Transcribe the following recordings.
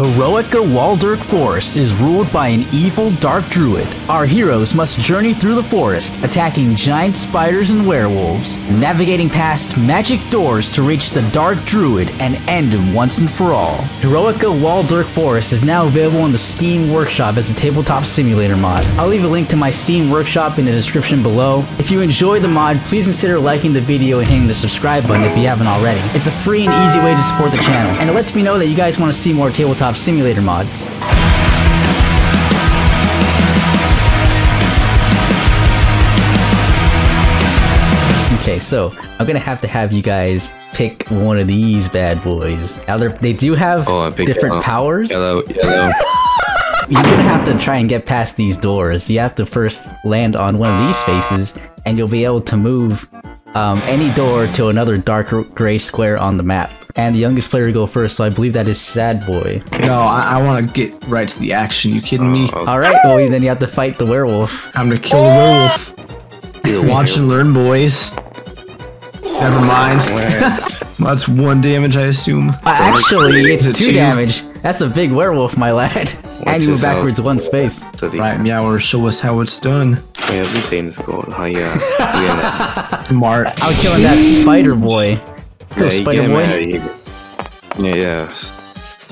Heroica Waldurk Forest is ruled by an evil dark druid. Our heroes must journey through the forest, attacking giant spiders and werewolves, navigating past magic doors to reach the dark druid and end him once and for all. Heroica Waldurk Forest is now available in the Steam Workshop as a tabletop simulator mod. I'll leave a link to my Steam Workshop in the description below. If you enjoy the mod, please consider liking the video and hitting the subscribe button if you haven't already. It's a free and easy way to support the channel, and it lets me know that you guys want to see more tabletop simulator mods. Okay, so I'm gonna have to have you guys pick one of these bad boys. Now they're- do have Oh, different yellow. powers. Yellow, yellow. You're gonna have to try and get past these doors. You have to first land on one of these spaces, and you'll be able to move um, any door to another dark gray square on the map. And the youngest player to go first, so I believe that is Sad Boy. No, I, I want to get right to the action. You kidding me? Oh, All right, well then you have to fight the werewolf. I'm gonna kill the werewolf. Watch and learn, boys. Never mind. That's one damage, I assume. Uh, actually, it's two two? damage. That's a big werewolf, my lad. and you move his backwards one space. So the, Right, Meower, show us how it's done. yeah, I've been saying this goal. How yeah, yeah, Smart. I'm killing that spider boy. Let's go, yeah, spider get him out boy. Of here. Yeah,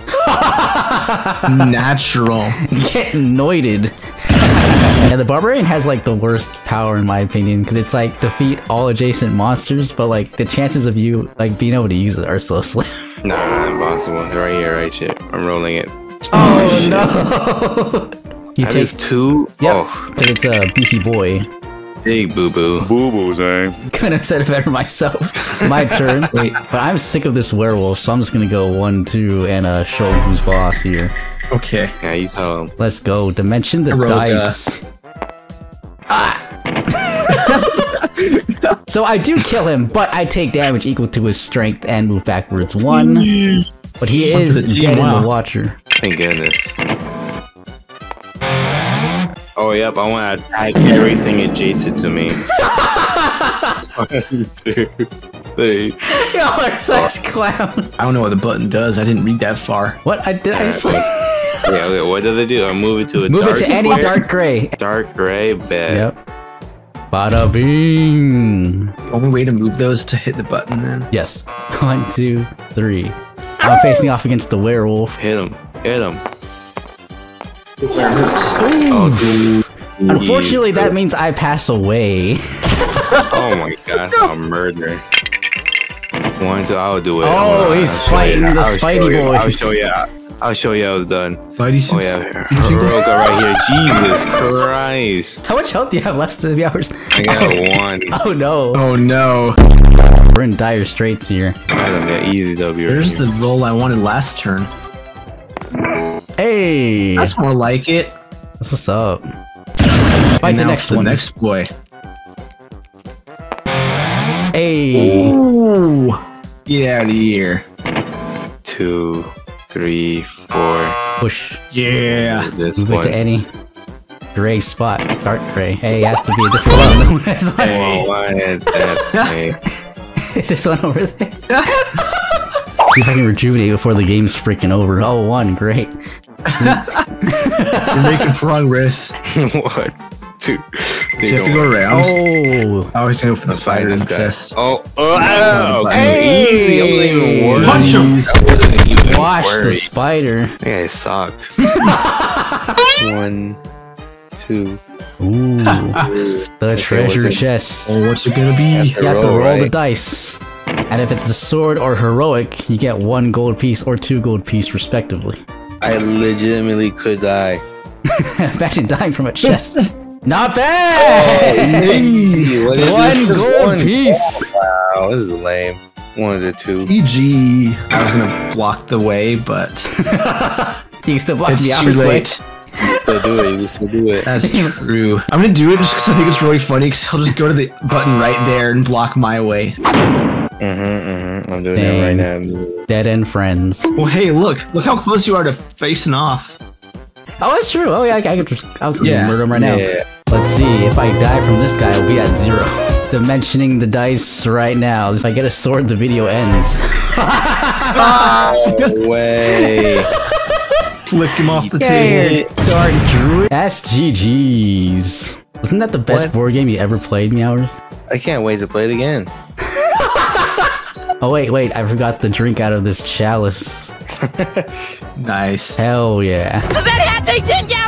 yeah. Natural. Get anointed. and the barbarian has like the worst power in my opinion because it's like defeat all adjacent monsters, but like the chances of you like being able to use it are so slim. Nah, I'm right here, right shit. I'm rolling it. Oh shit. no! you That take is two. Yep. Oh, because it's a beefy boy. Big boo boo. Boo boos, eh? Couldn't have said it better myself. My turn. Wait. But I'm sick of this werewolf, so I'm just gonna go one, two, and uh, show who's boss here. Okay. Yeah, you tell him. Let's go. Dimension the Heroica. dice. Ah! so I do kill him, but I take damage equal to his strength and move backwards one. But he is the team, dead in the Watcher. Thank goodness. Oh, yep, I want to attack everything adjacent to me. One, two, three. Y'all are such clown. I don't know what the button does. I didn't read that far. What I did? I swear. Yeah, okay, what do they do? I move it to a Move dark it to any dark gray. Dark gray bed. Yep. Bada bing. The only way to move those is to hit the button then. Yes. One, two, three. I'm facing off against the werewolf. Hit him. Hit him. Oops. Oh. Unfortunately, that means I pass away. Oh my god, that's a murder. One, two, I'll do it. Oh, I'll- he's I'll fighting the I'll Spidey you. I'll show you. I'll show you how it's done. Spidey Oh sense. yeah, Heroica right here. Jesus Christ. How much health do you have left to the hours? I got one. Oh no. Oh no. We're in dire straits here. Adam, easy W. There's the roll I wanted last turn. Hey! That's, That's more like it. That's what's up. Fight And the next for one. The next boy. Hey! Ooh. Get out of here. here. Two, three, four. Push. Yeah. This Move it one. to any gray spot. Dark gray. Hey, it has to be a different one. There's one, Oh, one, that's okay. There's one over there. See if I can rejuvenate before the game's freaking over. Oh, one. Great. You're making progress. One, two. So you have to go around. Oh! I always go for the Let's spider in the chest. Oh, uh, oh, ow, okay. Hey! Easy. I wasn't even worried. Punch him. I wasn't Wash the spider. That guy sucked. One, two. Ooh. The Okay, treasure chest. Oh, what's it gonna be? That's You have to roll, roll the dice. And if it's a sword or heroic, you get one gold piece or two gold piece respectively. I legitimately could die. Imagine dying from a chest. Not bad! Hey, what is one this? gold One. piece! Wow, this is lame. One of the two. PG. I was gonna block the way, but You can still block it's the too hours way. late. Still do it. You still do it. That's true. I'm gonna do it just because I think it's really funny. Because he'll just go to the button right there and block my way. Mm-hmm, mm-hmm. I'm doing it right now. Dead end friends. Well, hey, look, look how close you are to facing off. Oh, that's true. Oh, yeah, I, I could just. I was gonna Yeah. murder him right now. Yeah. Let's see. If I die from this guy, I'll be at zero. Dimensioning the dice right now. If I get a sword, the video ends. No way. Flick him off the Yeah, table. Dark Druid. That's GG's. Wasn't that the best What? board game you ever played, Meowers? I can't wait to play it again. Oh wait, wait, I forgot the drink out of this chalice. Nice. Hell yeah. Does that hat take 10 gallons?